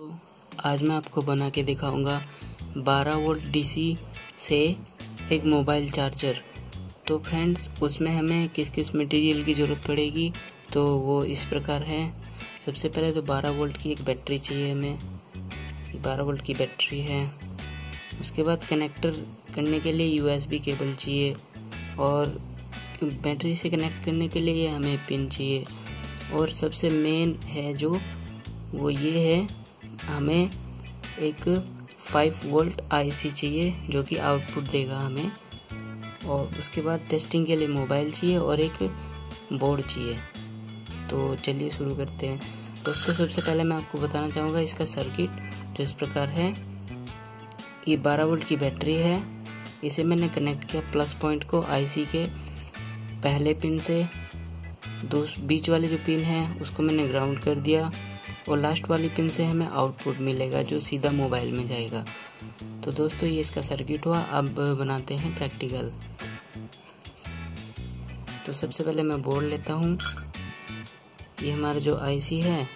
तो आज मैं आपको बना के दिखाऊँगा 12 वोल्ट डीसी से एक मोबाइल चार्जर। तो फ्रेंड्स, उसमें हमें किस किस मटेरियल की ज़रूरत पड़ेगी? तो वो इस प्रकार है। सबसे पहले तो 12 वोल्ट की एक बैटरी चाहिए हमें। 12 वोल्ट की बैटरी है। उसके बाद कनेक्टर करने के लिए यूएसबी केबल चाहिए और बैटरी से कनेक्ट करने के लिए हमें पिन चाहिए। और सबसे मेन है जो, वो ये है हमें एक 5 वोल्ट आईसी चाहिए, जो कि आउटपुट देगा हमें। और उसके बाद टेस्टिंग के लिए मोबाइल चाहिए और एक बोर्ड चाहिए। तो चलिए शुरू करते हैं। दोस्तों, सबसे पहले मैं आपको बताना चाहूँगा इसका सर्किट जो इस प्रकार है। ये 12 वोल्ट की बैटरी है। इसे मैंने कनेक्ट किया प्लस पॉइंट को आईसी के पहले पिन से। दो, बीच वाले जो पिन है, उसको मैंने ग्राउंड कर दिया। और लास्ट वाली पिन से हमें आउटपुट मिलेगा जो सीधा मोबाइल में जाएगा। तो दोस्तों, ये इसका सर्किट हुआ। अब बनाते हैं प्रैक्टिकल तो सबसे पहले मैं बोर्ड लेता हूँ। ये हमारा जो आईसी है,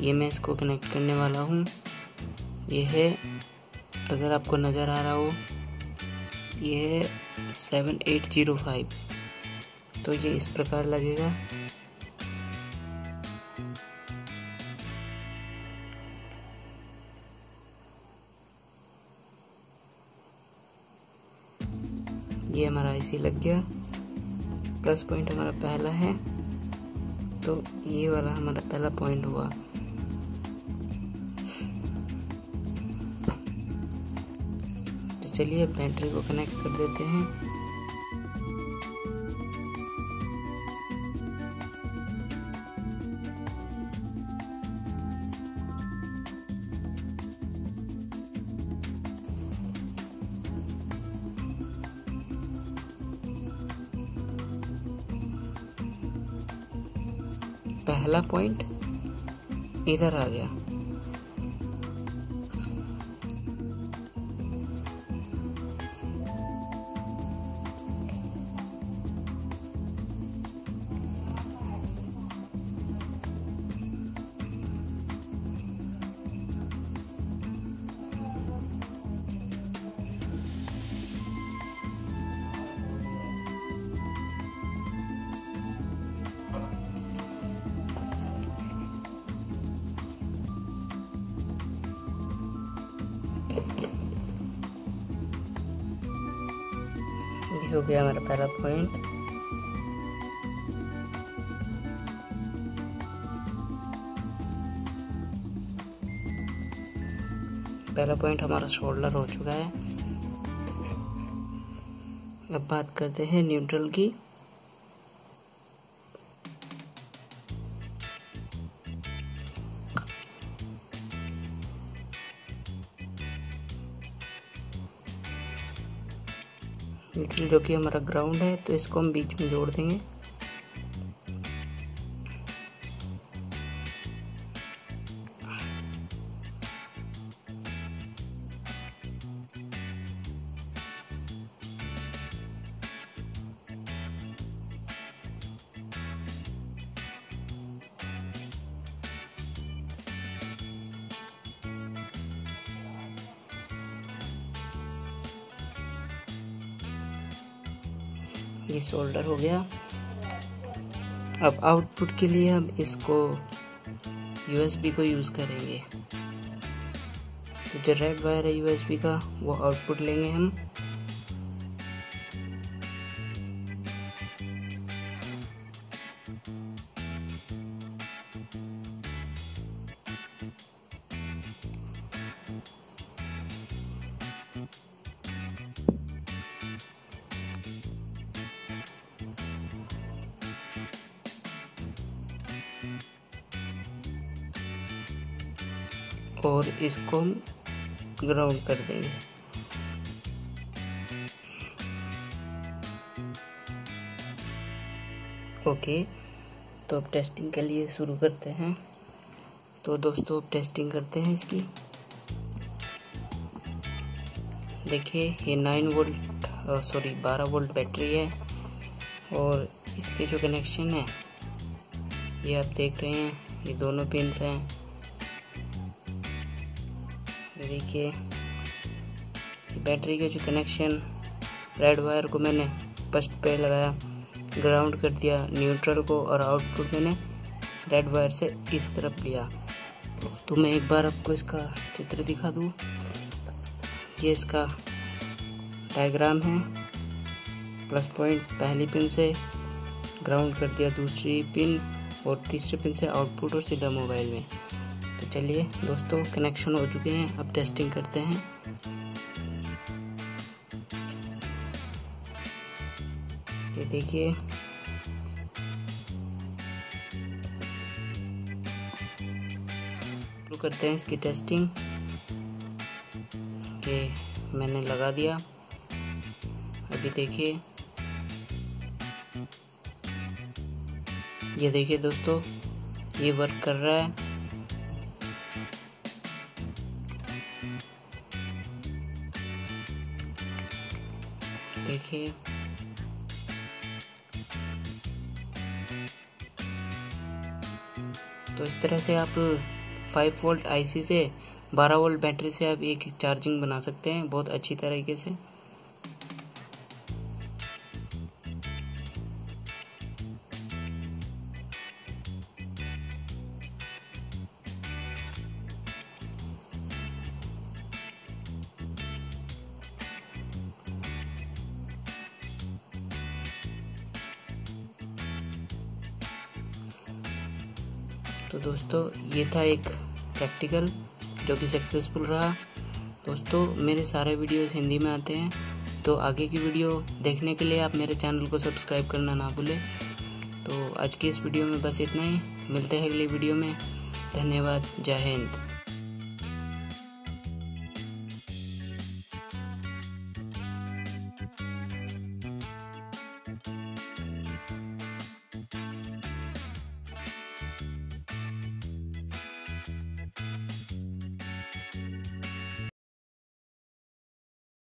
ये मैं इसको कनेक्ट करने वाला हूँ। ये है, अगर आपको नज़र आ रहा हो, ये है सेवन एट ज़ीरो फाइव तो ये इस प्रकार लगेगा। ये हमारा आईसी लग गया। प्लस पॉइंट हमारा पहला है। तो ये वाला हमारा पहला पॉइंट हुआ। तो चलिए बैटरी को कनेक्ट कर देते हैं। पहला पॉइंट इधर आ गया। हो गया हमारा पहला पॉइंट पहला पॉइंट हमारा शोल्डर हो चुका है। अब बात करते हैं न्यूट्रल की। न्यूट्रल जो कि हमारा ग्राउंड है तो इसको हम बीच में जोड़ देंगे। ये सोल्डर हो गया। अब आउटपुट के लिए हम इसको यूएसबी को यूज़ करेंगे। तो जो रेड वायर है यूएसबी का, वो आउटपुट लेंगे हम। और इसको हम ग्राउंड कर देंगे। ओके तो अब टेस्टिंग के लिए शुरू करते हैं। तो दोस्तों, अब टेस्टिंग करते हैं इसकी। देखिए, ये नाइन वोल्ट सॉरी बारह वोल्ट बैटरी है और इसके जो कनेक्शन है, ये आप देख रहे हैं, ये दोनों पिंस हैं। ये देखिए बैटरी का जो कनेक्शन रेड वायर को मैंने फ़र्स्ट पे लगाया ग्राउंड कर दिया न्यूट्रल को और आउटपुट मैंने रेड वायर से इस तरफ़ लिया। तो मैं एक बार आपको इसका चित्र दिखा दूँ। ये इसका डायग्राम है। प्लस पॉइंट पहली पिन से ग्राउंड कर दिया, दूसरी पिन और तीसरे पिन से आउटपुट और सीधा मोबाइल में। चलिए दोस्तों कनेक्शन हो चुके हैं। अब टेस्टिंग करते हैं। ये देखिए। शुरू करते हैं इसकी टेस्टिंग ये मैंने लगा दिया। अभी देखिए। ये देखिए दोस्तों, ये वर्क कर रहा है। देखिए तो इस तरह से आप 5 वोल्ट आईसी से 12 वोल्ट बैटरी से आप एक चार्जिंग बना सकते हैं, बहुत अच्छी तरीके से। तो दोस्तों, ये था एक प्रैक्टिकल जो कि सक्सेसफुल रहा। दोस्तों, मेरे सारे वीडियोस हिंदी में आते हैं तो आगे की वीडियो देखने के लिए आप मेरे चैनल को सब्सक्राइब करना ना भूलें। तो आज की इस वीडियो में बस इतना ही। मिलते हैं अगली वीडियो में। धन्यवाद। जय हिंद।